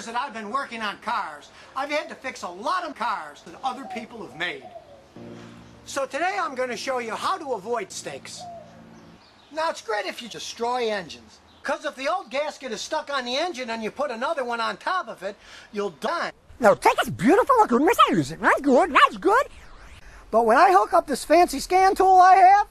years that I've been working on cars, I've had to fix a lot of cars that other people have made. So today I'm going to show you how to avoid stakes. Now it's great if you destroy engines. Because if the old gasket is stuck on the engine and you put another one on top of it, you'll die. Now take this beautiful looking Mercedes. That's good, that's good. But when I hook up this fancy scan tool I have,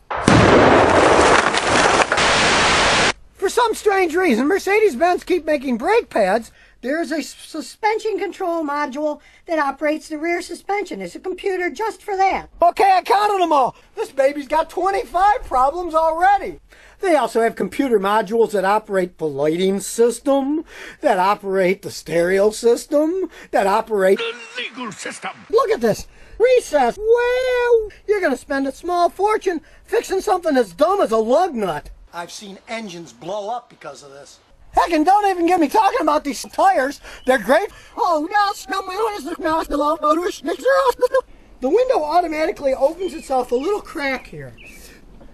for some strange reason, Mercedes-Benz keep making brake pads. There's a suspension control module that operates the rear suspension. It's a computer just for that. Okay, I counted them all. This baby's got 25 problems already. They also have computer modules that operate the lighting system, that operate the stereo system, that operate the legal system. Look at this. Recess. Well, you're going to spend a small fortune fixing something as dumb as a lug nut. I've seen engines blow up because of this. Heck, and don't even get me talking about these tires. They're great. Oh, yes, no, no, The window automatically opens itself a little crack here.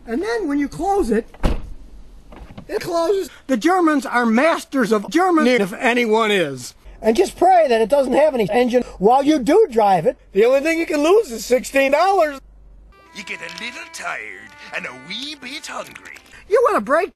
And then when you close it, it closes. The Germans are masters of German, if anyone is. And just pray that it doesn't have any engine while you do drive it. The only thing you can lose is $16. You get a little tired and a wee bit hungry. You want a break?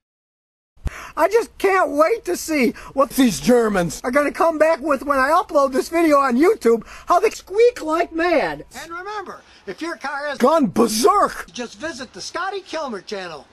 I just can't wait to see what these Germans are going to come back with when I upload this video on YouTube, how they squeak like mad. And remember, if your car has gone berserk, just visit the Scotty Kilmer channel.